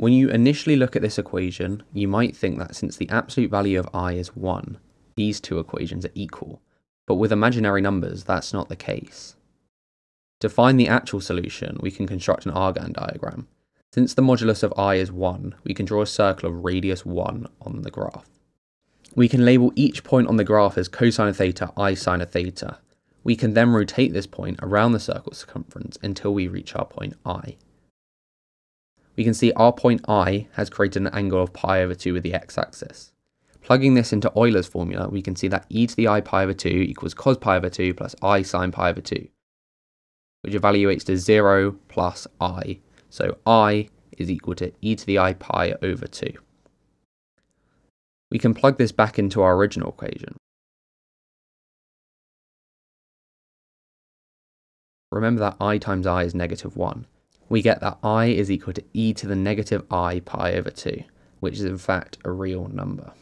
When you initially look at this equation, you might think that since the absolute value of i is 1, these two equations are equal. But with imaginary numbers, that's not the case. To find the actual solution, we can construct an Argand diagram. Since the modulus of i is 1, we can draw a circle of radius 1 on the graph. We can label each point on the graph as cosine of theta, i sine of theta. We can then rotate this point around the circle's circumference until we reach our point i. We can see our point i has created an angle of pi over 2 with the x-axis. Plugging this into Euler's formula, we can see that e to the i pi over 2 equals cos pi over 2 plus i sine pi over 2, which evaluates to 0 plus i. So i is equal to e to the i pi over 2. We can plug this back into our original equation. Remember that i times i is negative 1. We get that i is equal to e to the negative i pi over 2, which is in fact a real number.